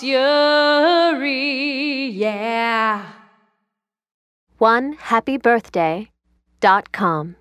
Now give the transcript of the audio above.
Charles yeah. One happy birthday dot com.